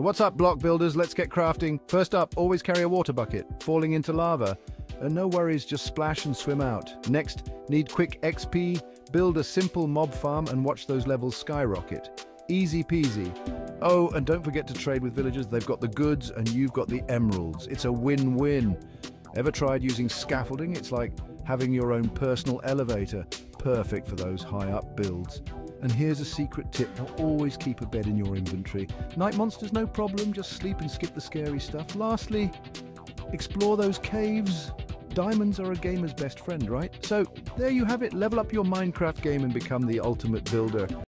What's up, block builders? Let's get crafting. First up, always carry a water bucket. Falling into lava. Uh, no worries, just splash and swim out. Next, need quick XP, build a simple mob farm and watch those levels skyrocket. Easy peasy. Oh, and don't forget to trade with villagers. They've got the goods and you've got the emeralds. It's a win-win. Ever tried using scaffolding? It's like having your own personal elevator. Perfect for those high-up builds. And here's a secret tip, always keep a bed in your inventory. Night monsters, no problem, just sleep and skip the scary stuff. Lastly, explore those caves. Diamonds are a gamer's best friend, right? So there you have it, level up your Minecraft game and become the ultimate builder.